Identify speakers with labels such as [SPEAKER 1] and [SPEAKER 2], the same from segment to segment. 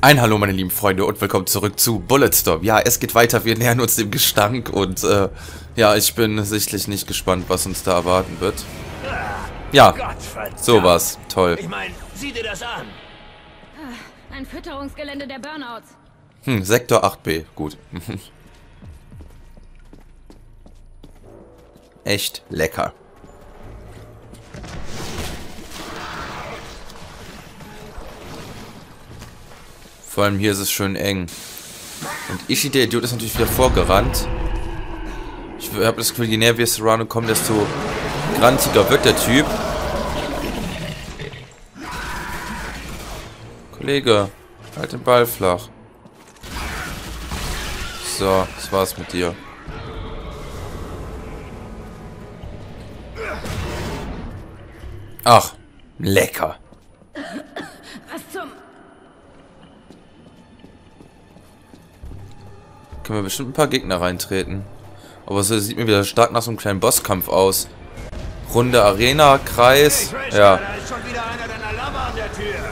[SPEAKER 1] Ein Hallo meine lieben Freunde und willkommen zurück zu Bulletstorm. Ja, es geht weiter, wir nähern uns dem Gestank und äh, ja, ich bin sichtlich nicht gespannt, was uns da erwarten wird. Ja, sowas, toll.
[SPEAKER 2] Ich meine, sieh dir das an.
[SPEAKER 3] Ein Fütterungsgelände der Burnouts.
[SPEAKER 1] Hm, Sektor 8b, gut. Echt lecker. Vor allem hier ist es schön eng. Und Ishi, der Idiot, ist natürlich wieder vorgerannt. Ich habe das Gefühl, je näher wir Serrano kommen, desto grantiger wird der Typ. Kollege, halt den Ball flach. So, das war's mit dir. Ach, lecker. Können wir bestimmt ein paar Gegner reintreten. Aber so sieht mir wieder stark nach so einem kleinen Bosskampf aus. Runde Arena, Kreis.
[SPEAKER 2] Hey,
[SPEAKER 1] Ja.
[SPEAKER 2] Da ist schon wieder einer deiner Lover an der Tür.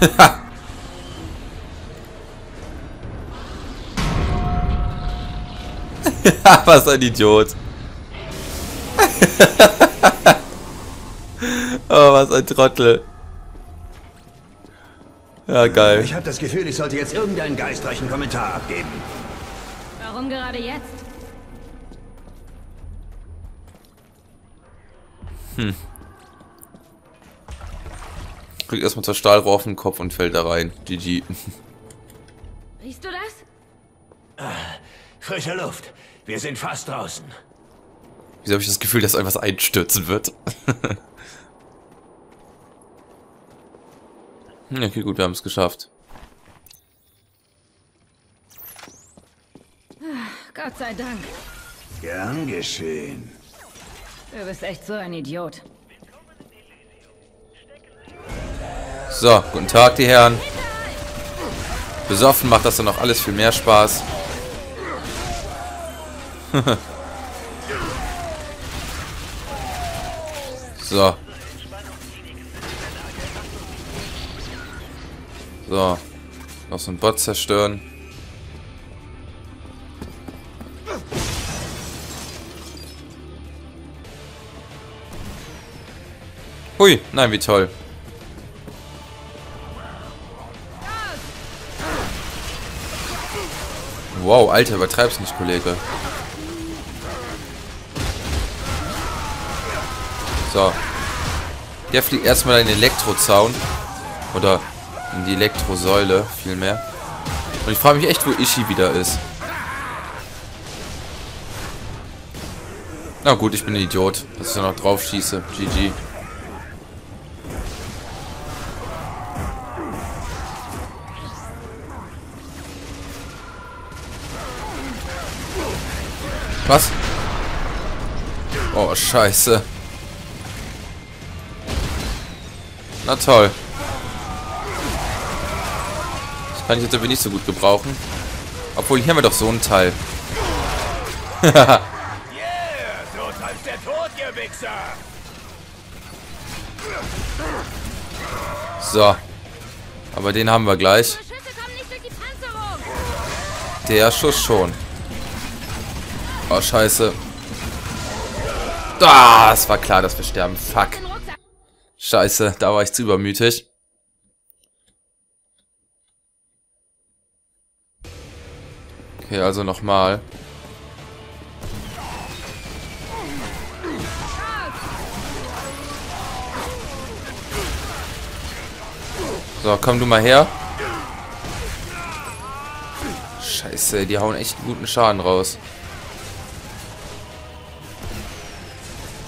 [SPEAKER 3] Arschloch.
[SPEAKER 1] was ein Idiot. oh, was ein Trottel. Ja, geil.
[SPEAKER 2] Ich habe das Gefühl, ich sollte jetzt irgendeinen geistreichen Kommentar abgeben.
[SPEAKER 3] Warum gerade jetzt?
[SPEAKER 1] Kriegt erstmal zur Stahlrohr auf den Kopf und fällt da rein. GG.
[SPEAKER 3] Riechst du das?
[SPEAKER 2] Frische Luft. Wir sind fast draußen.
[SPEAKER 1] Wieso habe ich das Gefühl, dass etwas einstürzen wird? Hm, okay, gut, wir haben es geschafft.
[SPEAKER 3] Gott sei Dank.
[SPEAKER 2] Gern geschehen.
[SPEAKER 3] Du bist echt so ein Idiot.
[SPEAKER 1] So, guten Tag, die Herren. Besoffen macht das dann auch alles viel mehr Spaß. so. So. Noch so ein Bot zerstören. Hui, nein, wie toll. Wow, Alter, übertreib's nicht, Kollege. So. Der fliegt erstmal in den Elektrozaun. Oder in die Elektrosäule, vielmehr. Und ich frage mich echt, wo Ishi wieder ist. Na gut, ich bin ein Idiot, dass ich da noch drauf schieße. GG. Was? Oh, scheiße. Na toll. Kann ich jetzt irgendwie nicht so gut gebrauchen. Obwohl, hier haben wir doch so einen Teil.
[SPEAKER 2] Yeah, so treibst der Tod, ihr Wichser.
[SPEAKER 1] So. Aber den haben wir gleich. Der Schuss schon. Oh, scheiße. Ah, es war klar, dass wir sterben. Fuck. Scheiße, da war ich zu übermütig. Okay, also nochmal. So, komm du mal her. Scheiße, die hauen echt guten Schaden raus.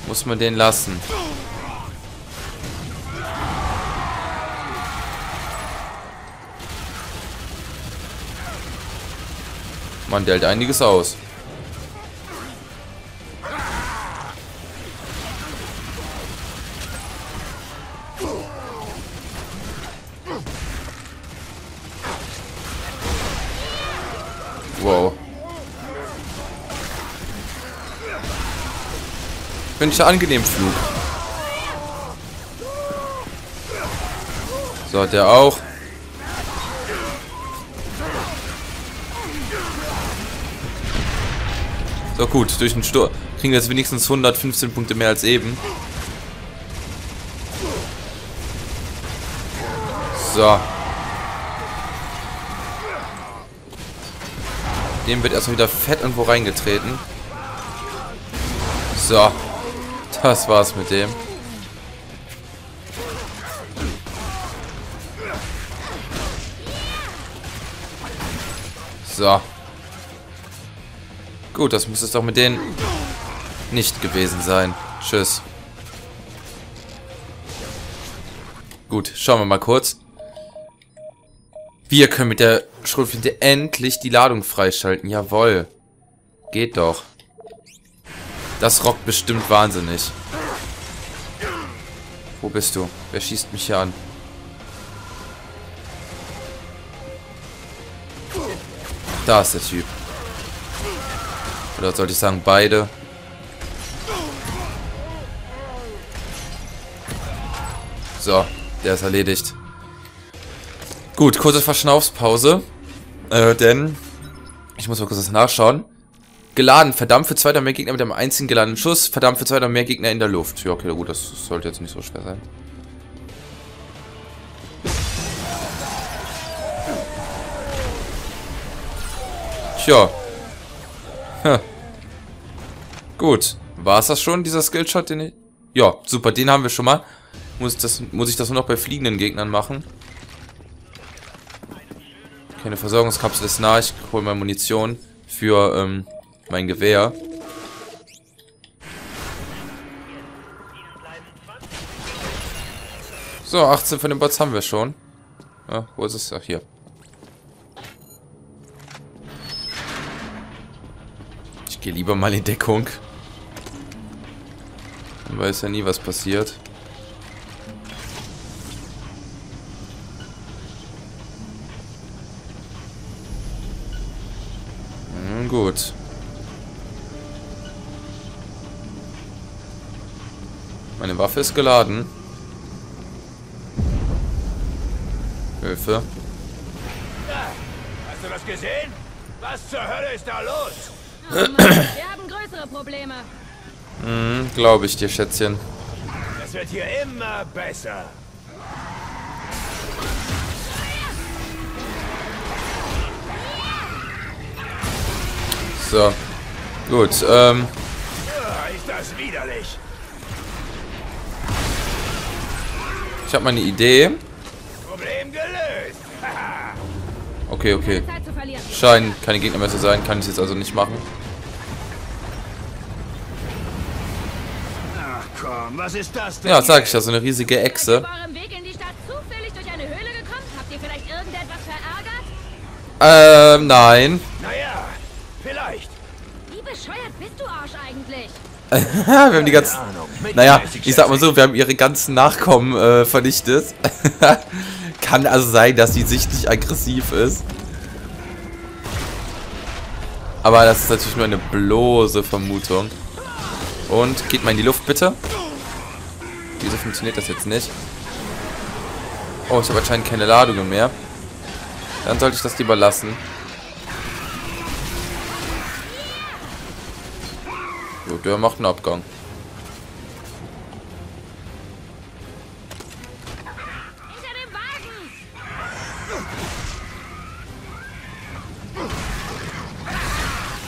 [SPEAKER 1] Muss man den lassen. Man, der hält einiges aus. Wow. Bin ich angenehm Flug. So, der auch. So, gut. Durch den Sturm kriegen wir jetzt wenigstens 115 Punkte mehr als eben. So. Dem wird erstmal wieder fett irgendwo reingetreten. So. Das war's mit dem. So. Gut, das muss es doch mit denen nicht gewesen sein. Tschüss. Gut, schauen wir mal kurz. Wir können mit der Schrotflinte endlich die Ladung freischalten. Jawoll. Geht doch. Das rockt bestimmt wahnsinnig. Wo bist du? Wer schießt mich hier an? Da ist der Typ. Oder sollte ich sagen, beide? So, der ist erledigt. Gut, kurze Verschnaufspause. Äh, denn ich muss mal kurz das nachschauen. Geladen, verdammt für zwei oder mehr Gegner mit einem einzigen geladenen Schuss, verdammt für zwei oder mehr Gegner in der Luft. Ja, okay, gut, das sollte jetzt nicht so schwer sein. Tja. Hm. Gut. War es das schon, dieser Skillshot, den ich... Ja, super, den haben wir schon mal. Muss, das, muss ich das nur noch bei fliegenden Gegnern machen? Okay, eine Versorgungskapsel ist nah. Ich hole mal Munition für ähm, mein Gewehr. So, 18 von den Bots haben wir schon. Ja, wo ist es? Ach, hier. Ich gehe lieber mal in Deckung. Man weiß ja nie, was passiert. Hm, gut. Meine Waffe ist geladen. Hilfe.
[SPEAKER 2] Hast du das gesehen? Was zur Hölle ist da los?
[SPEAKER 3] Oh Mann, wir haben größere Probleme.
[SPEAKER 1] Hm, glaube ich dir, Schätzchen.
[SPEAKER 2] Das wird hier immer besser.
[SPEAKER 1] So. Gut, ähm.
[SPEAKER 2] Ist das widerlich.
[SPEAKER 1] Ich habe mal eine Idee.
[SPEAKER 2] Problem gelöst. Haha.
[SPEAKER 1] Okay, okay. Scheinen keine Gegner mehr zu sein. Kann ich jetzt also nicht machen.
[SPEAKER 2] Komm, was ist das denn?
[SPEAKER 1] Ja, sag ich ja, so eine riesige Echse. Ähm, nein.
[SPEAKER 2] Naja, vielleicht.
[SPEAKER 3] Wie bescheuert bist du, Arsch, eigentlich?
[SPEAKER 1] wir haben die ganzen... Naja,
[SPEAKER 2] 30
[SPEAKER 1] ich sag mal so, wir haben ihre ganzen Nachkommen äh, vernichtet. Kann also sein, dass sie sichtlich aggressiv ist. Aber das ist natürlich nur eine bloße Vermutung. Und geht mal in die Luft, bitte. Wieso funktioniert das jetzt nicht? Oh, ich habe anscheinend keine Ladungen mehr. Dann sollte ich das lieber lassen. Jo, der macht einen Abgang.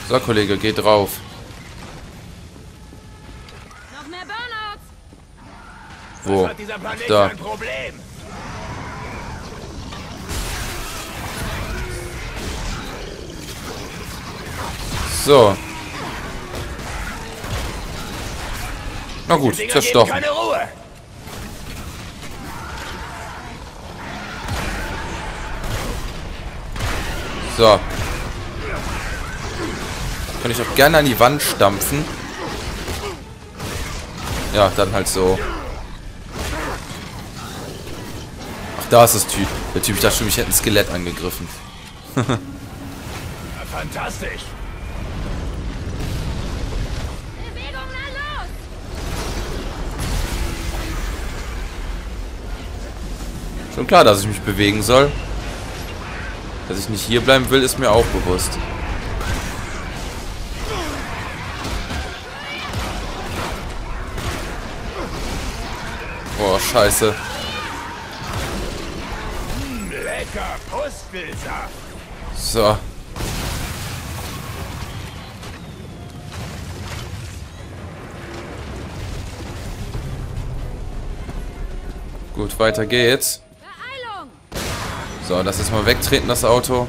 [SPEAKER 1] So, Kollege, geh drauf. Wo? Da. So. Na gut, zerstochen. So. Kann ich auch gerne an die Wand stampfen. Ja, dann halt so. Da ist das Typ. Der Typ, ich dachte schon, ich hätte ein Skelett angegriffen.
[SPEAKER 2] Fantastisch.
[SPEAKER 3] Bewegung, na los!
[SPEAKER 1] Schon klar, dass ich mich bewegen soll. Dass ich nicht hier bleiben will, ist mir auch bewusst. Boah, scheiße. So. Gut, weiter geht's. So, lass es mal wegtreten, das Auto.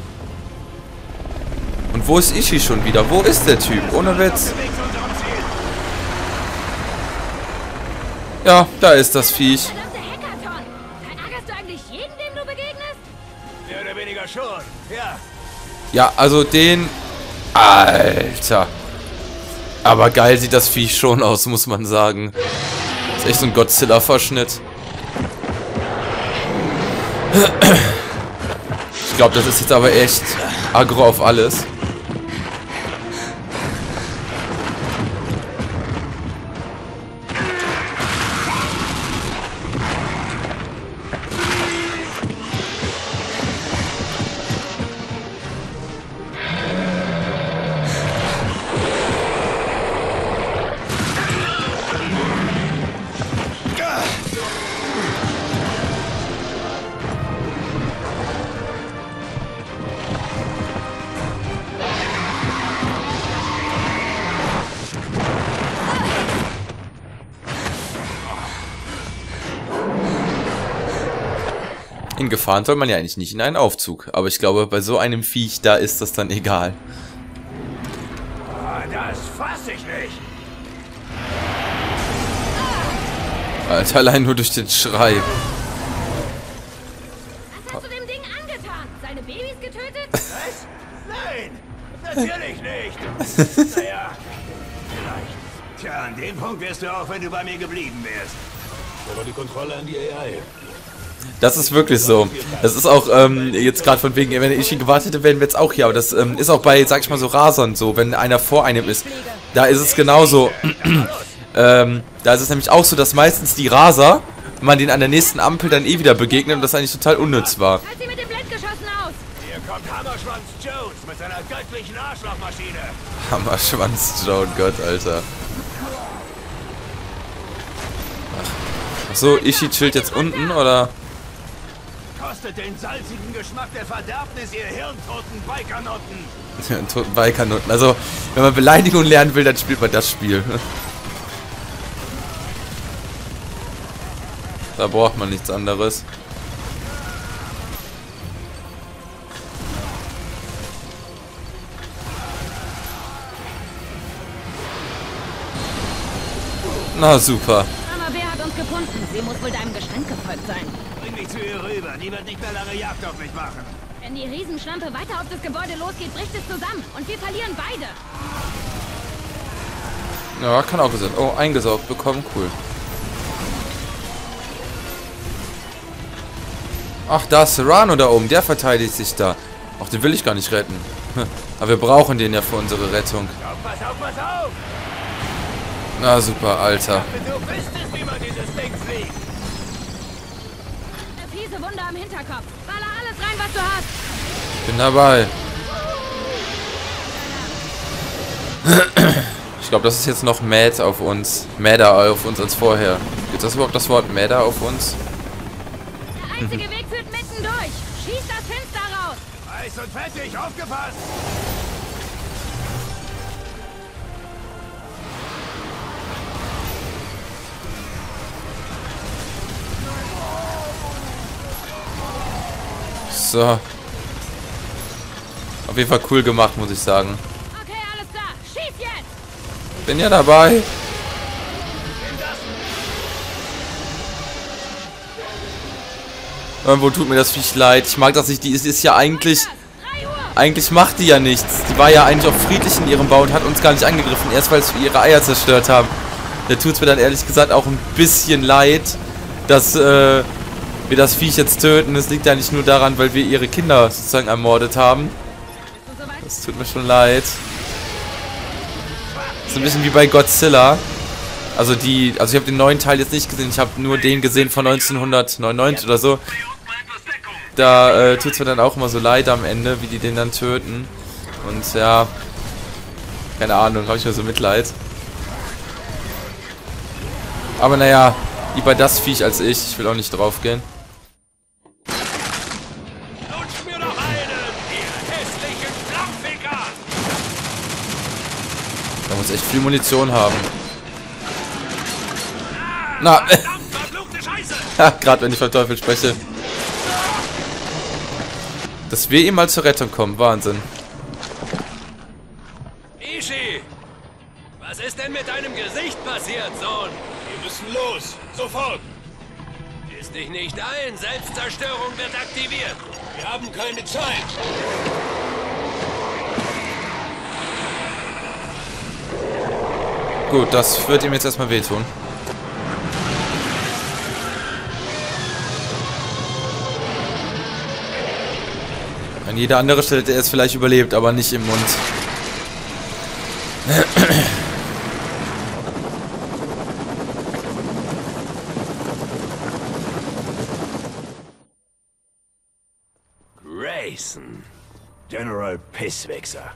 [SPEAKER 1] Und wo ist Ishi schon wieder? Wo ist der Typ? Ohne Witz. Ja, da ist das Viech.
[SPEAKER 2] Ja,
[SPEAKER 1] also den... Alter. Aber geil sieht das Viech schon aus, muss man sagen. Ist echt so ein Godzilla-Verschnitt. Ich glaube, das ist jetzt aber echt aggro auf alles. Gefahren soll man ja eigentlich nicht in einen Aufzug. Aber ich glaube, bei so einem Viech, da ist das dann egal.
[SPEAKER 2] Ah, Das fass ich nicht.
[SPEAKER 1] Alter, allein nur durch den Schrei.
[SPEAKER 3] Was hast du dem Ding angetan? Seine Babys getötet?
[SPEAKER 2] Was? Nein, natürlich nicht. naja, vielleicht. Tja, an dem Punkt wärst du auch, wenn du bei mir geblieben wärst. Aber die Kontrolle an die AI.
[SPEAKER 1] Das ist wirklich so. Das ist auch ähm, jetzt gerade von wegen, wenn ich ihn gewartet hätte, wären wir jetzt auch hier. Aber das ähm, ist auch bei, sag ich mal so, Rasern so, wenn einer vor einem ist. Da ist es genauso. ähm, da ist es nämlich auch so, dass meistens die Raser, man den an der nächsten Ampel dann eh wieder begegnet und das eigentlich total unnütz war.
[SPEAKER 3] Halt sie mit den Blendgeschossen aus!
[SPEAKER 2] Hier kommt Hammerschwanz Jones mit seiner göttlichen Arschlochmaschine.
[SPEAKER 1] Hammerschwanz, Joan Gott, Alter. Ach so, Ishi chillt jetzt unten, oder?
[SPEAKER 2] Kostet den salzigen Geschmack der Verderbnis, ihr hirntoten Bikernotten.
[SPEAKER 1] Toten Bikernoten. Also, wenn man Beleidigung lernen will, dann spielt man das Spiel. Da braucht man nichts anderes. Na super.
[SPEAKER 3] Aber wer hat uns gefunden? Sie muss wohl deinem Geschenk gefolgt sein.
[SPEAKER 2] Mich zu ihr rüber, die wird nicht mehr lange Jagd auf mich machen.
[SPEAKER 3] Wenn die Riesenschlampe weiter auf das Gebäude losgeht, bricht es zusammen. Und wir verlieren beide.
[SPEAKER 1] Ja, kann auch sein. Oh, eingesaugt bekommen, cool. Ach, da ist Serrano da oben. Der verteidigt sich da. Ach, den will ich gar nicht retten. Hm. Aber wir brauchen den ja für unsere Rettung.
[SPEAKER 2] Auf, pass auf, pass auf!
[SPEAKER 1] Na super, Alter.
[SPEAKER 2] Du wüsstest, wie man dieses Ding fliegt.
[SPEAKER 3] Wunde am Hinterkopf. Baller alles rein, was du hast.
[SPEAKER 1] Bin dabei. Ich glaube, das ist jetzt noch mad auf uns. Madder auf uns als vorher. Gibt das überhaupt das Wort Madder auf uns?
[SPEAKER 3] Der einzige Weg führt mitten durch. Schieß das Fenster raus.
[SPEAKER 2] Heiß und fettig, aufgepasst!
[SPEAKER 1] So. Auf jeden Fall cool gemacht, muss ich sagen.
[SPEAKER 3] Okay, alles klar. Schieß jetzt.
[SPEAKER 1] Bin ja dabei. Irgendwo tut mir das Viech leid. Ich mag das nicht. Die ist, ist ja eigentlich...
[SPEAKER 3] 3 Uhr.
[SPEAKER 1] Eigentlich macht die ja nichts. Die war ja eigentlich auch friedlich in ihrem Bau und hat uns gar nicht angegriffen. Erst weil wir ihre Eier zerstört haben. Da tut es mir dann ehrlich gesagt auch ein bisschen leid, dass äh, wir das Viech jetzt töten. Es liegt ja nicht nur daran, weil wir ihre Kinder sozusagen ermordet haben. Das tut mir schon leid. So ein bisschen wie bei Godzilla. Also die, also ich habe den neuen Teil jetzt nicht gesehen. Ich habe nur den gesehen von 1999 oder so. da äh, tut es mir dann auch immer so leid am Ende, wie die den dann töten. Und ja, keine Ahnung, habe ich mir so Mitleid. Aber naja, lieber das Viech als ich. Ich will auch nicht drauf muss echt viel Munition haben. Na, gerade wenn ich von Teufel spreche. Dass wir ihm mal zur Rettung kommen, Wahnsinn.
[SPEAKER 4] Ishi! Was ist denn mit deinem Gesicht passiert, Sohn?
[SPEAKER 2] Wir müssen los! Sofort!
[SPEAKER 4] Ist dich nicht ein, Selbstzerstörung wird aktiviert.
[SPEAKER 2] Wir haben keine Zeit!
[SPEAKER 1] Gut, das wird ihm jetzt erstmal wehtun. An jeder andere Stelle hätte er es vielleicht überlebt, aber nicht im Mund.
[SPEAKER 2] Grayson. General Pisswichser.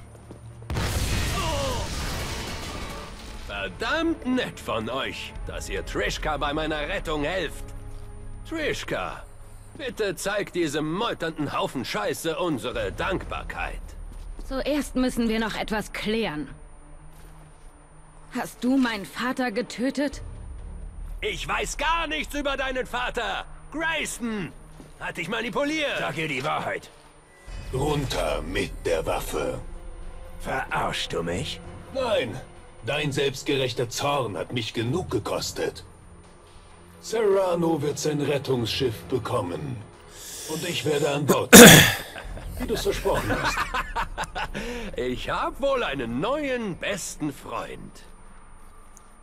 [SPEAKER 4] Verdammt nett von euch, dass ihr Trishka bei meiner Rettung helft. Trishka, bitte zeig diesem meuternden Haufen Scheiße unsere Dankbarkeit.
[SPEAKER 3] Zuerst müssen wir noch etwas klären. Hast du meinen Vater getötet?
[SPEAKER 4] Ich weiß gar nichts über deinen Vater. Grayson hat dich manipuliert.
[SPEAKER 2] Sag ihr die Wahrheit.
[SPEAKER 5] Runter mit der Waffe.
[SPEAKER 2] Verarschst du mich?
[SPEAKER 5] Nein, dein selbstgerechter Zorn hat mich genug gekostet. Serrano wird sein Rettungsschiff bekommen. Und ich werde an Bord sein, wie du es versprochen hast.
[SPEAKER 4] Ich hab wohl einen neuen besten Freund.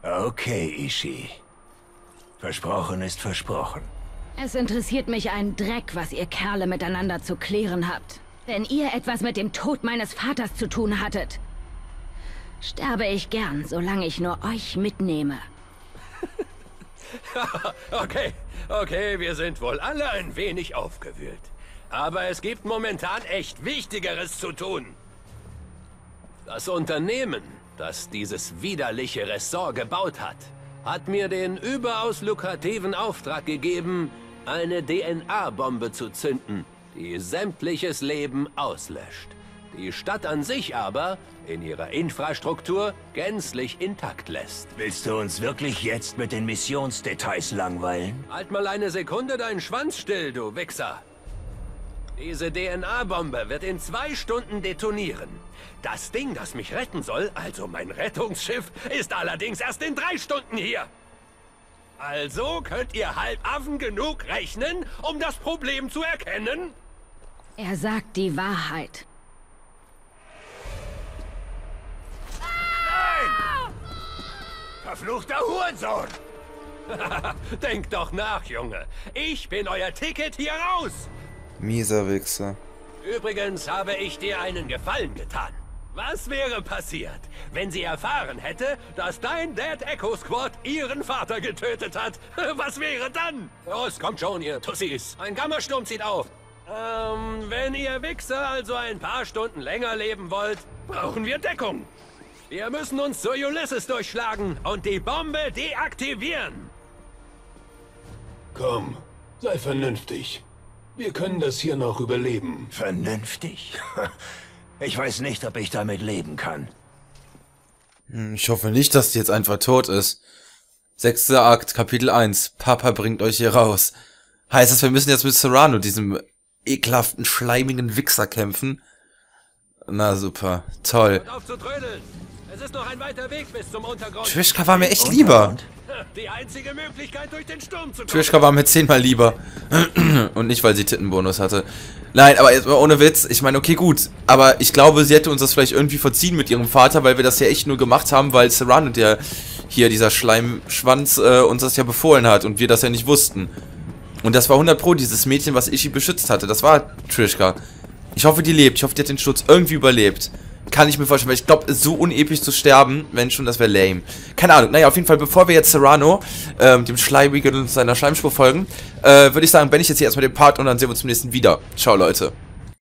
[SPEAKER 2] Okay, Ishi. Versprochen ist versprochen.
[SPEAKER 3] Es interessiert mich ein Dreck, was ihr Kerle miteinander zu klären habt. Wenn ihr etwas mit dem Tod meines Vaters zu tun hattet, sterbe ich gern, solange ich nur euch mitnehme.
[SPEAKER 4] Okay, okay, wir sind wohl alle ein wenig aufgewühlt. Aber es gibt momentan echt Wichtigeres zu tun. Das Unternehmen, das dieses widerliche Ressort gebaut hat, hat mir den überaus lukrativen Auftrag gegeben, eine DNA-Bombe zu zünden, die sämtliches Leben auslöscht. Die Stadt an sich aber in ihrer Infrastruktur gänzlich intakt lässt.
[SPEAKER 2] Willst du uns wirklich jetzt mit den Missionsdetails langweilen?
[SPEAKER 4] Halt mal eine Sekunde deinen Schwanz still, du Wichser. Diese DNA-Bombe wird in zwei Stunden detonieren. Das Ding, das mich retten soll, also mein Rettungsschiff, ist allerdings erst in drei Stunden hier. Also könnt ihr halb Affen genug rechnen, um das Problem zu erkennen?
[SPEAKER 3] Er sagt die Wahrheit.
[SPEAKER 2] Verfluchter Hurensohn!
[SPEAKER 4] Denkt doch nach, Junge. Ich bin euer Ticket hier raus.
[SPEAKER 1] Mieser Wichser.
[SPEAKER 4] Übrigens habe ich dir einen Gefallen getan. Was wäre passiert, wenn sie erfahren hätte, dass dein Dead Echo Squad ihren Vater getötet hat? Was wäre dann? Los, kommt schon, ihr Tussis. Ein Gammasturm zieht auf. Ähm, wenn ihr Wichser also ein paar Stunden länger leben wollt, brauchen wir Deckung. Wir müssen uns zur Ulysses durchschlagen und die Bombe deaktivieren.
[SPEAKER 5] Komm, sei vernünftig. Wir können das hier noch überleben.
[SPEAKER 2] Vernünftig? Ich weiß nicht, ob ich damit leben kann.
[SPEAKER 1] Hm, Ich hoffe nicht, dass die jetzt einfach tot ist. Sechster Akt, Kapitel 1. Papa bringt euch hier raus. Heißt das, wir müssen jetzt mit Serrano, diesem ekelhaften, schleimigen Wichser, kämpfen? Na super, toll.
[SPEAKER 4] Es ist noch ein weiter Weg bis zum Untergrund.
[SPEAKER 1] Trishka war mir echt lieber.
[SPEAKER 4] Die einzige Möglichkeit, durch den Sturm zu kommen.
[SPEAKER 1] Trishka war mir zehnmal lieber. Und nicht, weil sie Tittenbonus hatte. Nein, aber jetzt mal ohne Witz. Ich meine, okay, gut. Aber ich glaube, sie hätte uns das vielleicht irgendwie verziehen mit ihrem Vater, weil wir das ja echt nur gemacht haben, weil Serrano, der hier, dieser Schleimschwanz, äh, uns das ja befohlen hat und wir das ja nicht wussten. Und das war 100 Pro, dieses Mädchen, was Ishi beschützt hatte. Das war Trishka. Ich hoffe, die lebt. Ich hoffe, die hat den Sturz irgendwie überlebt. Kann ich mir vorstellen, weil ich glaube, so unepisch zu sterben, wenn schon, das wäre lame. Keine Ahnung, naja, auf jeden Fall, bevor wir jetzt Serrano, ähm, dem Schleimwigel und seiner Schleimspur folgen, äh, würde ich sagen, beende ich jetzt hier erstmal den Part und dann sehen wir uns im nächsten wieder. Ciao, Leute.